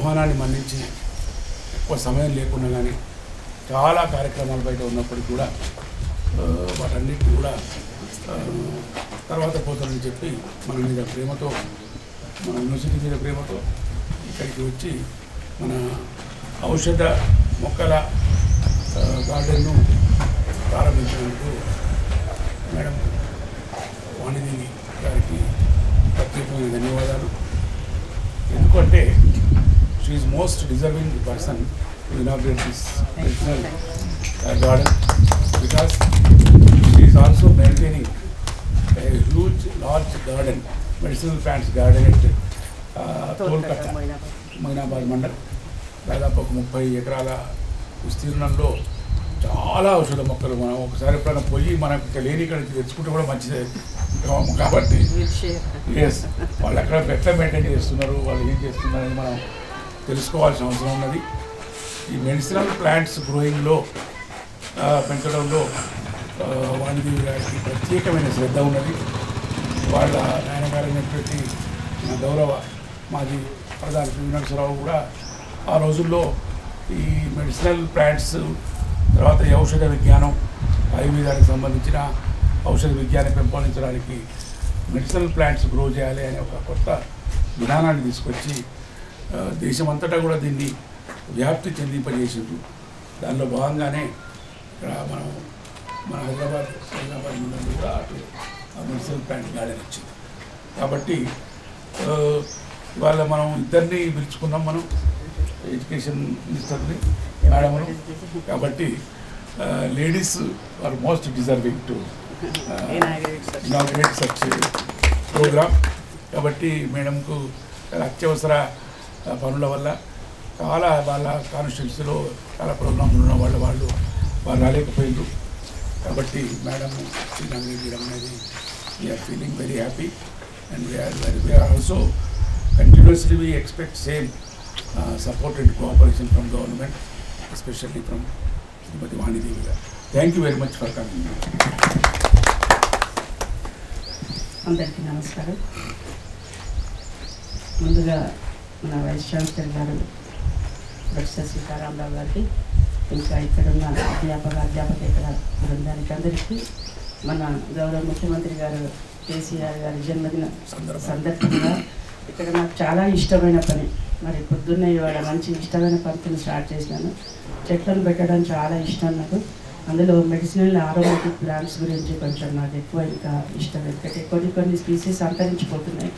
ఆహ్వానాన్ని మన్నించి ఎక్కువ సమయం లేకుండా కానీ చాలా కార్యక్రమాలు బయట ఉన్నప్పటికీ కూడా వాటన్నిటిని కూడా తర్వాత పోతానని చెప్పి మన మీద ప్రేమతో మన యూనివర్సిటీ మీద ప్రేమతో ఇక్కడికి వచ్చి మన ఔషధ మొక్కల గార్డెన్ను ప్రారంభించినందుకు మేడం వాణిదేవి గారికి ప్రత్యేకమైన ధన్యవాదాలు. ఎందుకంటే she is most deserving person to inaugurate this medicinal garden because she is also maintaining a huge large garden medicinal plants garden at Tolkatta Moinabad mandal దాదాపు ఒక ముప్పై ఎకరాల విస్తీర్ణంలో చాలా ఔషధ మొక్కలు మనం ఒకసారి ఎప్పుడైనా పోయి మనకు తెలియని ఇక్కడికి తెచ్చుకుంటే కూడా మంచిదే. కాబట్టి ఎస్ వాళ్ళు ఎక్కడ ఎట్లా మెయింటైన్ చేస్తున్నారు వాళ్ళు ఏం చేస్తున్నారు మనం తెలుసుకోవాల్సిన అవసరం ఉన్నది. ఈ మెడిసినల్ ప్లాంట్స్ గ్రోయింగ్లో పెంచడంలో ఆ, వాణిదేవి ప్రత్యేకమైన శ్రద్ధ ఉన్నది. వాళ్ళ నాయనగారైనటువంటి గౌరవ మాజీ ప్రధాని శ్రీనివాసరావు కూడా ఆ రోజుల్లో ఈ మెడిసినల్ ప్లాంట్స్ తర్వాత ఈ ఔషధ విజ్ఞానం ఆయుర్వేదానికి సంబంధించిన ఔషధ విజ్ఞానం పెంపొందించడానికి మెడిసినల్ ప్లాంట్స్ గ్రో చేయాలి అనే ఒక కొత్త విధానాన్ని తీసుకొచ్చి దేశమంతటా కూడా దీన్ని వ్యాప్తి చెందింపజేసిండ్రు. దానిలో భాగంగానే ఇక్కడ మనం మన హైదరాబాద్ హైదరాబాద్ నుండి కూడా అటు మున్సిపల్ ప్లాంట్ గార్డెన్ వచ్చింది. కాబట్టి వాళ్ళ ఇవాళ మనం ఇద్దరిని పిలుచుకున్నాం మనం ఎడ్యుకేషన్ మినిస్టర్ని మేడంను. కాబట్టి ladies are most deserving to inaugurate such programme. కాబట్టి మేడంకు అత్యవసర పనుల వల్ల చాలా వాళ్ళ కాన్స్టిట్యూన్సీలో చాలా ప్రోగ్రామ్స్ ఉన్న వాళ్ళ వాళ్ళు వాళ్ళు రాలేకపోయిండ్రు కాబట్టి మేడం శ్రీరామరెడ్డి అనేది we're feeling very happy and we're very we're also continuously we expect same support and cooperation from government especially from Srimati Vanidevi garu thank you very much for coming అందరికీ నమస్కారం. ముందుగా మన vice chancellor garu professor Sitaramarao గారికి ఇంకా ఇక్కడున్న అధ్యాపక అధ్యాపకేతర బృందానికి అందరికీ మన గౌరవ ముఖ్యమంత్రి గారు కేసీఆర్ గారి జన్మదిన సందర్భం. సందర్భంగా ఇక్కడ నాకు చాలా ఇష్టమైన పని. మరి పొద్దున్న ఇవాళ మంచి ఇష్టమైన పనిని స్టార్ట్ చేసినాను చెట్లను పెట్టడం చాలా ఇష్టం నాకు. అందులో మెడిసినల్ ఆరోగ్యటిక్ ప్లాంట్స్ గురించి కొంచెం నాకు ఎక్కువ ఇంకా ఇష్టం. ఎందుకంటే కొన్ని కొన్ని స్పీసీస్ అంతరించిపోతున్నాయి.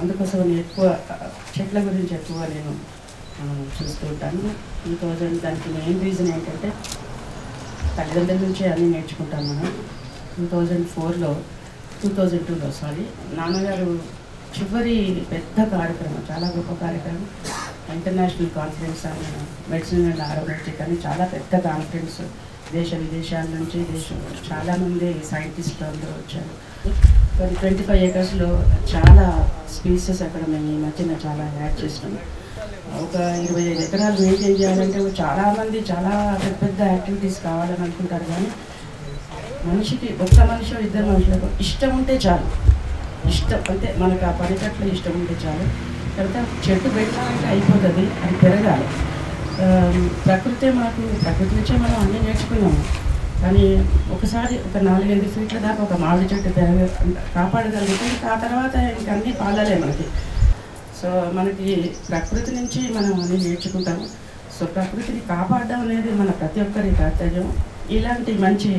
అందుకోసం ఎక్కువ చెట్ల గురించి ఎక్కువ నేను చూస్తూ ఉంటాను. టూ థౌజండ్ దానికి మెయిన్ రీజన్ ఏంటంటే తల్లిదండ్రుల నుంచి అన్నీ నేర్చుకుంటాం మనం. టూ థౌజండ్ ఫోర్లో టూ థౌజండ్ టూలో సారీ నాన్నగారు చివరి పెద్ద కార్యక్రమం చాలా గొప్ప కార్యక్రమం. ఇంటర్నేషనల్ కాన్ఫరెన్స్ అని మెడిసిన్ అండ్ ఆరోగ్యటిక్ అని చాలా పెద్ద కాన్ఫరెన్స్ దేశ విదేశాల నుంచి దేశం చాలామంది సైంటిస్టులు అందరూ వచ్చారు. కొన్ని ట్వంటీ ఫైవ్ ఏకర్స్లో చాలా స్పీసెస్ అక్కడ మేము ఈ మధ్యన చాలా యాడ్ చేసినాం. ఒక ఇరవై ఐదు ఎకరాలు మెయింటైన్ చేయాలంటే చాలామంది చాలా పెద్ద పెద్ద యాక్టివిటీస్ కావాలని అనుకుంటారు కానీ మనిషికి ఒక్క మనిషి ఇద్దరు మనుషులకు ఇష్టం ఉంటే చాలు. ఇష్టం అంటే మనకు ఆ పని పట్ల ఇష్టం ఉంటే చాలు. తర్వాత చెట్టు పెట్టాలంటే అయిపోతుంది అది పెరగాలి. ప్రకృతి ప్రకృతే మనకు ప్రకృతి నుంచే మనం అన్నీ నేర్చుకున్నాము. కానీ ఒకసారి ఒక నాలుగైదు ఫీట్ల దాకా ఒక మామిడి చెట్టు కాపాడగలుగుతుంది కాపాడగలిగితే ఆ తర్వాత ఇంక అన్నీ పాలలే మనకి. సో మనకి ప్రకృతి నుంచి మనం అన్ని నేర్చుకుంటాము. సో ప్రకృతిని కాపాడడం అనేది మన ప్రతి ఒక్కరి కర్తవ్యం. ఇలాంటి మంచి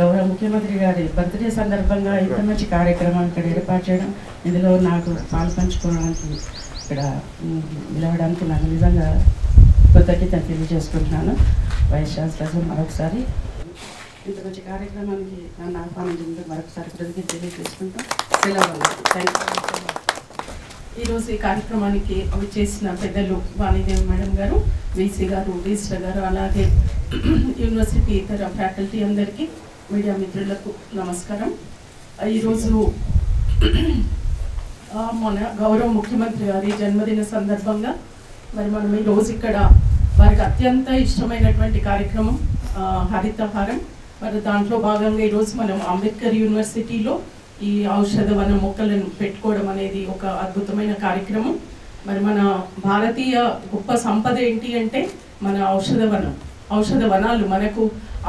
గౌరవ ముఖ్యమంత్రి గారి బర్త్డే సందర్భంగా ఇంత మంచి కార్యక్రమం ఇక్కడ ఏర్పాటు చేయడం ఇందులో నాకు పాలు పంచుకోవడానికి ఇక్కడ నిలవడానికి నాకు నిజంగా కృతజ్ఞత తెలియజేసుకుంటున్నాను. వైస్ ఛాన్సలర్ మరొకసారి ఇంత మంచి కార్యక్రమానికి నన్ను ఆహ్వానించినందుకు మరొకసారి కృతజ్ఞత తెలియజేసుకుంటూ సెలవు. థ్యాంక్ యూ ఈరోజు ఈ కార్యక్రమానికి అవి చేసిన పెద్దలు Vanidevi madam garu VC garu register garu అలాగే యూనివర్సిటీ ఇతర ఫ్యాకల్టీ అందరికీ మీడియా మిత్రులకు నమస్కారం. ఈరోజు మన గౌరవ ముఖ్యమంత్రి గారి జన్మదిన సందర్భంగా మరి మనం ఈరోజు ఇక్కడ వారికి అత్యంత ఇష్టమైనటువంటి కార్యక్రమం హరితహారం. మరి దాంట్లో భాగంగా ఈరోజు మనం అంబేద్కర్ యూనివర్సిటీలో ఈ ఔషధ వన మొక్కలను పెట్టుకోవడం అనేది ఒక అద్భుతమైన కార్యక్రమం. మరి మన భారతీయ గొప్ప సంపద ఏంటి అంటే మన ఔషధ వనం. ఔషధ వనాలు మనకు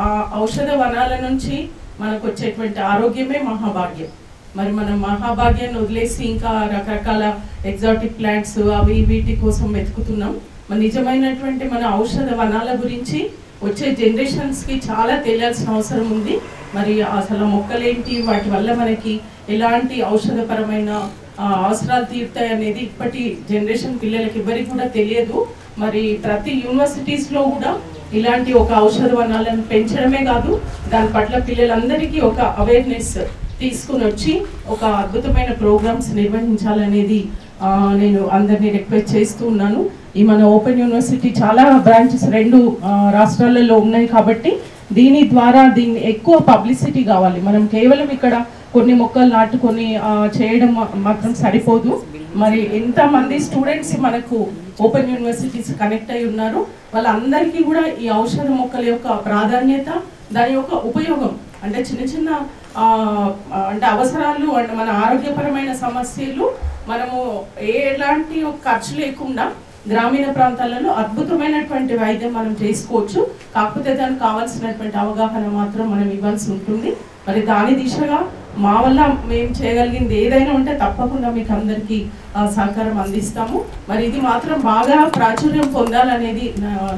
ఆ ఔషధ వనాల నుంచి మనకు వచ్చేటువంటి ఆరోగ్యమే మహాభాగ్యం. మరి మనం మహాభాగ్యాన్ని వదిలేసి ఇంకా రకరకాల ఎగ్జాటిక్ ప్లాంట్స్ అవి వీటి కోసం వెతుకుతున్నాం. మరి నిజమైనటువంటి మన ఔషధ వనాల గురించి వచ్చే జనరేషన్స్కి చాలా తెలియాల్సిన అవసరం ఉంది. మరి అసలు మొక్కలేంటి? వాటి వల్ల మనకి ఎలాంటి ఔషధపరమైన అవసరాలు తీరుతాయి అనేది ఇప్పటి జనరేషన్ పిల్లలకి ఎవరికి కూడా తెలియదు. మరి ప్రతి యూనివర్సిటీస్లో కూడా ఇలాంటి ఒక ఔషధ వనాలను పెంచడమే కాదు దాని పట్ల పిల్లలందరికీ ఒక అవేర్నెస్ తీసుకుని వచ్చి ఒక అద్భుతమైన ప్రోగ్రామ్స్ నిర్వహించాలనేది నేను అందరినీ రిక్వెస్ట్ చేస్తూ ఉన్నాను. ఈ మన ఓపెన్ యూనివర్సిటీ చాలా బ్రాంచెస్ రెండు రాష్ట్రాలలో ఉన్నాయి కాబట్టి దీని ద్వారా దీన్ని ఎక్కువ పబ్లిసిటీ కావాలి. మనం కేవలం ఇక్కడ కొన్ని మొక్కలు నాటుకొని చేయడం మాత్రం సరిపోదు. మరి ఎంతమంది స్టూడెంట్స్ మనకు ఓపెన్ యూనివర్సిటీస్ కనెక్ట్ అయి ఉన్నారు. వాళ్ళందరికీ కూడా ఈ ఔషధ మొక్కల యొక్క ప్రాధాన్యత దాని యొక్క ఉపయోగం అంటే చిన్న చిన్న అంటే అవసరాలు అంటే మన ఆరోగ్యపరమైన సమస్యలు మనము ఎలాంటి ఖర్చు లేకుండా గ్రామీణ ప్రాంతాలలో అద్భుతమైనటువంటి వైద్యం మనం చేసుకోవచ్చు. కాకపోతే దానికి కావాల్సినటువంటి అవగాహన మాత్రం మనం ఇవ్వాల్సి ఉంటుంది. మరి దాని దిశగా మా వల్ల మేము చేయగలిగింది ఏదైనా ఉంటే తప్పకుండా మీకు అందరికీ సహకారం అందిస్తాము. మరి ఇది మాత్రం బాగా ప్రాచుర్యం పొందాలనేది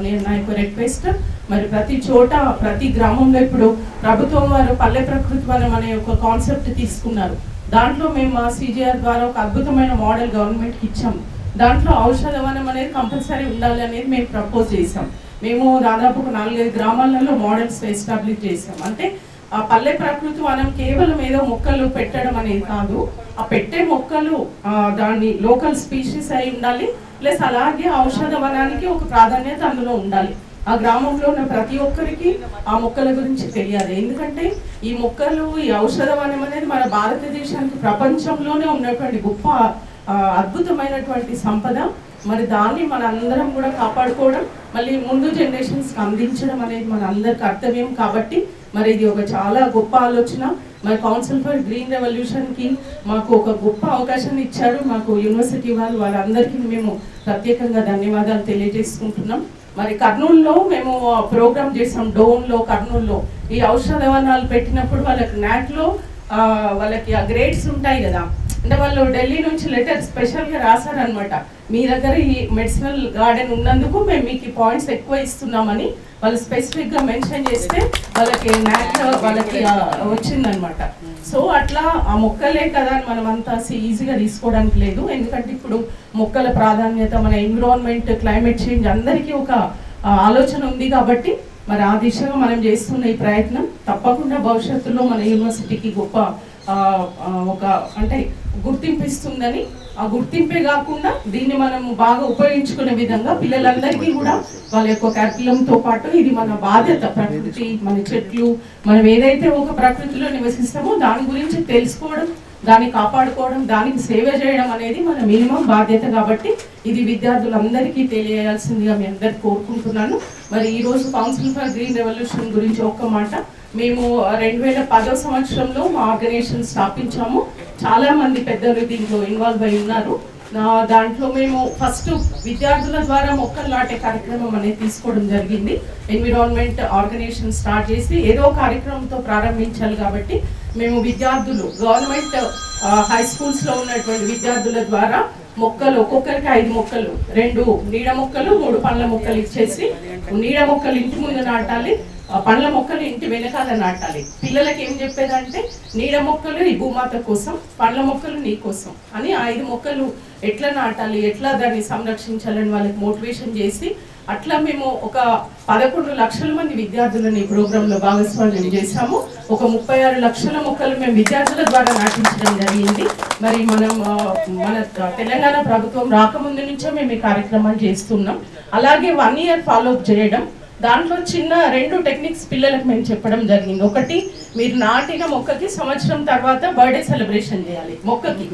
నేను నా యొక్క రిక్వెస్ట్ మరి ప్రతి చోట ప్రతి గ్రామంలో ఇప్పుడు ప్రభుత్వం వారు పల్లె ప్రకృతి వనం అనే ఒక కాన్సెప్ట్ తీసుకున్నారు. దాంట్లో మేము మా సిజిఆర్ ద్వారా ఒక అద్భుతమైన మోడల్ గవర్నమెంట్కి ఇచ్చాము. దాంట్లో ఔషధ వనం అనేది కంపల్సరీ ఉండాలి అనేది మేము ప్రపోజ్ చేసాం మేము దాదాపు ఒక నాలుగైదు గ్రామాలలో మోడల్స్ ఎస్టాబ్లిష్ చేసాం అంటే ఆ పల్లె ప్రకృతి వనం కేవలం ఏదో మొక్కలు పెట్టడం అనేది కాదు. ఆ పెట్టే మొక్కలు దాన్ని లోకల్ స్పీషీస్ అయి ఉండాలి ప్లస్ అలాగే ఔషధ వనానికి ఒక ప్రాధాన్యత అందులో ఉండాలి. ఆ గ్రామంలో ఉన్న ప్రతి ఒక్కరికి ఆ మొక్కల గురించి తెలియాలి. ఎందుకంటే ఈ మొక్కలు ఈ ఔషధ వనం అనేది మన భారతదేశానికి ప్రపంచంలోనే ఉన్నటువంటి గొప్ప అద్భుతమైనటువంటి సంపద. మరి దాన్ని మన అందరం కూడా కాపాడుకోవడం మళ్ళీ ముందు జనరేషన్స్కి అందించడం అనేది మన అందరి కర్తవ్యం కాబట్టి మరి ఇది ఒక చాలా గొప్ప ఆలోచన. మరి కౌన్సిల్ ఫర్ గ్రీన్ రెవల్యూషన్కి మాకు ఒక గొప్ప అవకాశాన్ని ఇచ్చారు. మాకు యూనివర్సిటీ వాళ్ళు వాళ్ళందరికీ మేము ప్రత్యేకంగా ధన్యవాదాలు తెలియజేసుకుంటున్నాం. మరి కర్నూలులో మేము ప్రోగ్రామ్ చేసాం డోన్లో కర్నూలులో. ఈ ఔషధ వనాలు పెట్టినప్పుడు వాళ్ళకి నాట్లో వాళ్ళకి ఆ గ్రేడ్స్ ఉంటాయి కదా. అంటే వాళ్ళు ఢిల్లీ నుంచి లెటర్ స్పెషల్గా రాశారనమాట మీ దగ్గర ఈ మెడిసినల్ గార్డెన్ ఉన్నందుకు మేము మీకు ఈ పాయింట్స్ ఎక్కువ ఇస్తున్నామని వాళ్ళు స్పెసిఫిక్గా మెన్షన్ చేస్తే వాళ్ళకి న్యాక్ వాళ్ళకి వచ్చిందనమాట సో అట్లా ఆ మొక్కలే కదా అని మనం అంత ఈజీగా తీసుకోవడానికి లేదు. ఎందుకంటే ఇప్పుడు మొక్కల ప్రాధాన్యత మన ఎన్విరాన్మెంట్ క్లైమేట్ చేంజ్ అందరికీ ఒక ఆలోచన ఉంది కాబట్టి మరి ఆ దిశగా మనం చేస్తున్న ఈ ప్రయత్నం తప్పకుండా భవిష్యత్తులో మన యూనివర్సిటీకి గొప్ప ఒక అంటే గుర్తింపు ఇస్తుందని ఆ గుర్తింపే కాకుండా దీన్ని మనం బాగా ఉపయోగించుకునే విధంగా పిల్లలందరికీ కూడా వాళ్ళ యొక్క కరికులంతో పాటు ఇది మన బాధ్యత ప్రకృతి మన చెట్లు మనం ఏదైతే ఒక ప్రకృతిలో నివసిస్తామో దాని గురించి తెలుసుకోవడం దాన్ని కాపాడుకోవడం దానికి సేవ చేయడం అనేది మన మినిమం బాధ్యత కాబట్టి ఇది విద్యార్థులందరికీ తెలియాల్సిందిగా మీ అందరికి కోరుకుంటున్నాను. మరి ఈరోజు కౌన్సిల్ ఫర్ గ్రీన్ రెవల్యూషన్ గురించి ఒక్క మాట. మేము రెండు వేల పదో సంవత్సరంలో మా ఆర్గనైజేషన్ స్థాపించాము. చాలామంది పెద్దలు దీంట్లో ఇన్వాల్వ్ అయి ఉన్నారు. దాంట్లో మేము ఫస్ట్ విద్యార్థుల ద్వారా మొక్కలు నాటే కార్యక్రమం అనేది తీసుకోవడం జరిగింది. ఎన్విరాన్మెంట్ ఆర్గనైజేషన్ స్టార్ట్ చేసి ఏదో కార్యక్రమంతో ప్రారంభించాలి కాబట్టి మేము విద్యార్థులు గవర్నమెంట్ హై స్కూల్స్లో ఉన్నటువంటి విద్యార్థుల ద్వారా మొక్కలు ఒక్కొక్కరికి ఐదు మొక్కలు రెండు నీడ మొక్కలు మూడు పండ్ల మొక్కలు ఇచ్చేసి నీడ మొక్కలు ఇంటి ముందు నాటాలి పండ్ల మొక్కలు ఇంటి వెనకాల నాటాలి. పిల్లలకి ఏం చెప్పేదంటే నీడ మొక్కలు ఈ భూమాత కోసం పండ్ల మొక్కలు నీ కోసం అని ఐదు మొక్కలు ఎట్లా నాటాలి ఎట్లా దాన్ని సంరక్షించాలని వాళ్ళకి మోటివేషన్ చేసి అట్లా మేము ఒక పదకొండు లక్షల మంది విద్యార్థులను ఈ ప్రోగ్రాంలో భాగస్వామ్యం చేశాము. ఒక ముప్పై ఆరు లక్షల మొక్కలు మేము విద్యార్థుల ద్వారా నాటించడం జరిగింది. మరి మనం మన తెలంగాణ ప్రభుత్వం రాకముందు నుంచే మేము ఈ కార్యక్రమాలు చేస్తున్నాం. అలాగే వన్ ఇయర్ ఫాలో అప్ చేయడం దాంట్లో చిన్న రెండు టెక్నిక్స్ పిల్లలకు మేము చెప్పడం జరిగింది. ఒకటి మీరు నాటిన మొక్కకి సంవత్సరం తర్వాత బర్త్డే సెలబ్రేషన్ చేయాలి మొక్కకి.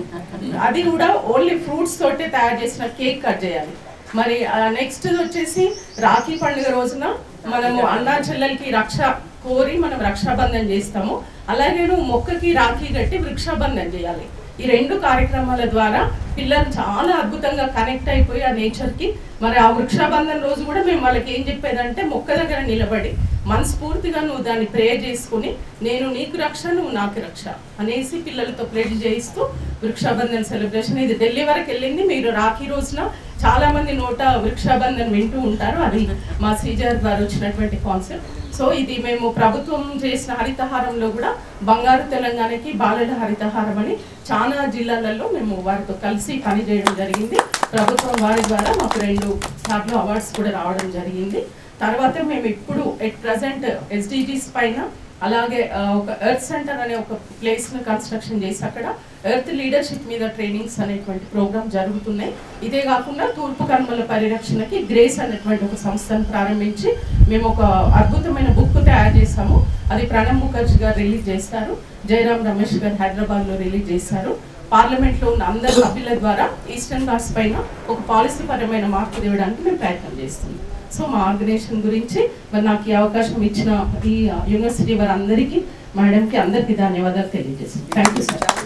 అది కూడా ఓన్లీ ఫ్రూట్స్ తోటే తయారు చేసిన కేక్ కట్ చేయాలి. మరి నెక్స్ట్ వచ్చేసి రాఖీ పండుగ రోజున మనము అన్నా చెల్లెలకి రక్ష కోరి మనం రక్షాబంధం చేస్తాము. అలాగే మొక్కకి రాఖీ కట్టి వృక్షాబంధం చేయాలి. ఈ రెండు కార్యక్రమాల ద్వారా పిల్లలు చాలా అద్భుతంగా కనెక్ట్ అయిపోయి ఆ నేచర్కి మరి ఆ వృక్షాబంధం రోజు కూడా మేము వాళ్ళకి ఏం చెప్పేదంటే మొక్క దగ్గర నిలబడి మనస్ఫూర్తిగా నువ్వు దాన్ని ప్రే చేసుకుని నేను నీకు రక్ష నువ్వు నాకు రక్ష అనేసి పిల్లలతో ప్రేజ్ చేయిస్తూ వృక్షాబంధన్ సెలబ్రేషన్ ఇది ఢిల్లీ వరకు వెళ్ళింది. మీరు రాఖీ రోజున చాలా మంది నోట వృక్షాబంధన్ వింటూ ఉంటారు. అది మా సీజర్ ద్వారా వచ్చినటువంటి కాన్సెప్ట్ సో ఇది మేము ప్రభుత్వం చేసిన హరితహారంలో కూడా బంగారు తెలంగాణకి బాలల హరితహారం అని చాలా జిల్లాలలో మేము వారితో కలిసి పనిచేయడం జరిగింది. ప్రభుత్వం వారి ద్వారా మాకు రెండు సార్లు అవార్డ్స్ కూడా రావడం జరిగింది. తర్వాత మేము ఇప్పుడు ఎట్ ప్రజెంట్ ఎస్డిజీస్ పైన అలాగే ఒక ఎర్త్ సెంటర్ అనే ఒక ప్లేస్ను కన్స్ట్రక్షన్ చేసి అక్కడ ఎర్త్ లీడర్షిప్ మీద ట్రైనింగ్స్ అనేటువంటి ప్రోగ్రామ్ జరుగుతున్నాయి. ఇదే కాకుండా తూర్పు కర్మల పరిరక్షణకి గ్రేస్ అనేటువంటి ఒక సంస్థను ప్రారంభించి మేము ఒక అద్భుతమైన బుక్ తయారు చేసాము అది ప్రణబ్ ముఖర్జీ గారు రిలీజ్ చేస్తారు జయరాం రమేష్ గారు హైదరాబాద్లో రిలీజ్ చేశారు. పార్లమెంట్లో ఉన్న అందరి సభ్యుల ద్వారా ఈస్టర్న్ ఘాట్స్ పైన ఒక పాలసీ పరమైన మార్పు తేవడానికి మేము ప్రయత్నం చేస్తున్నాం. సో మా ఆర్గనైజేషన్ గురించి మరి నాకు ఈ అవకాశం ఇచ్చిన ఈ యూనివర్సిటీ వారందరికీ మేడంకి అందరికీ ధన్యవాదాలు తెలియజేస్తాను థ్యాంక్ యూ సార్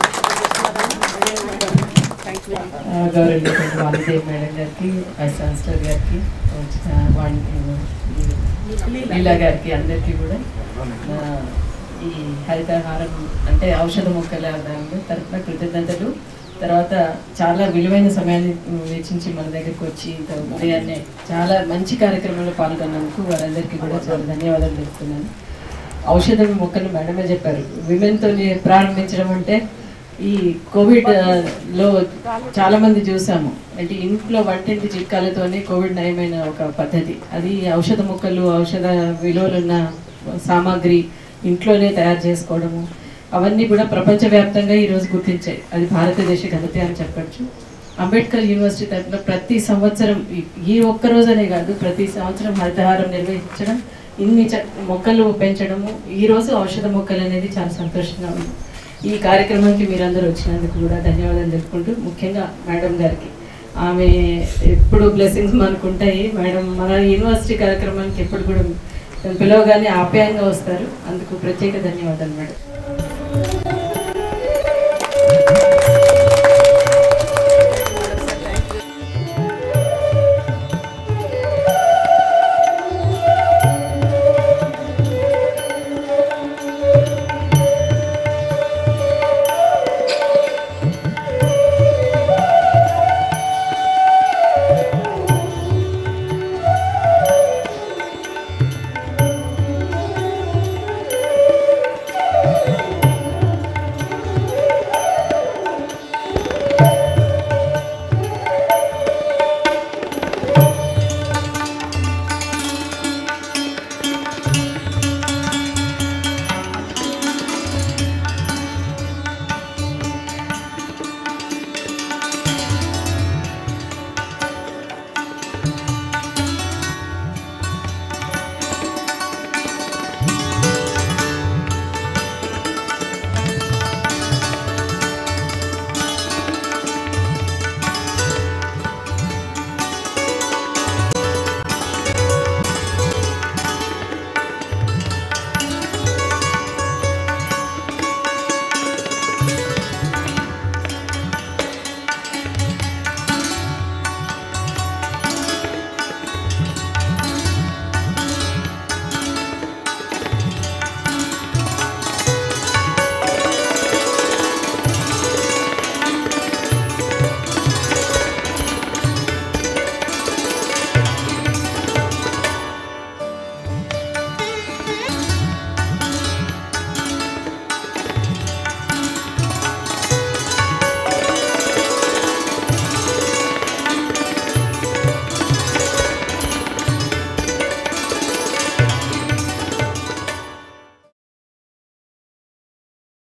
గౌరవ వాణిదేవ్ మేడం గారికి వైస్ ఛాన్సలర్ గారికి వచ్చిన లీలా గారికి అందరికీ కూడా ఈ హరితహారం అంటే ఔషధ మొక్కల దానిలో తరఫున కృతజ్ఞతలు. తర్వాత చాలా విలువైన సమయాన్ని వెచ్చించి మన దగ్గరికి వచ్చి ఇంత ఉదయాన్నే చాలా మంచి కార్యక్రమంలో పాల్గొన్నందుకు వారందరికీ కూడా చాలా ధన్యవాదాలు చెప్తున్నాను ఔషధ మొక్కలు మేడమే చెప్పారు. విమెన్తో ప్రారంభించడం అంటే ఈ కోవిడ్లో చాలా మంది చూసాము. అంటే ఇంట్లో వంటింటి చిట్కాలతోనే కోవిడ్ నయమైన ఒక పద్ధతి. అది ఔషధ మొక్కలు ఔషధ విలువలున్న సామాగ్రి ఇంట్లోనే తయారు చేసుకోవడము. అవన్నీ కూడా ప్రపంచవ్యాప్తంగా ఈరోజు గుర్తించాయి. అది భారతదేశ ఘనత అని చెప్పొచ్చు. అంబేద్కర్ యూనివర్సిటీ తరఫున ప్రతి సంవత్సరం ఈ- ఈ ఒక్క రోజనే కాదు ప్రతి సంవత్సరం హరితహారం నిర్వహించడం ఇన్ని మొక్కలు పెంచడము ఈ రోజు ఔషధ మొక్కలు అనేది చాలా సంతోషంగా ఉంది. ఈ కార్యక్రమానికి మీరందరూ వచ్చినందుకు కూడా ధన్యవాదాలు తెలుపుకుంటూ ముఖ్యంగా మేడం గారికి. ఆమె ఎప్పుడు బ్లెస్సింగ్స్ మనకు ఉంటాయి మేడం మన యూనివర్సిటీ కార్యక్రమానికి ఎప్పుడు కూడా పిలవగానే ఆప్యాయంగా వస్తారు. అందుకు ప్రత్యేక ధన్యవాదాలు మేడం.